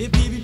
Hey, baby,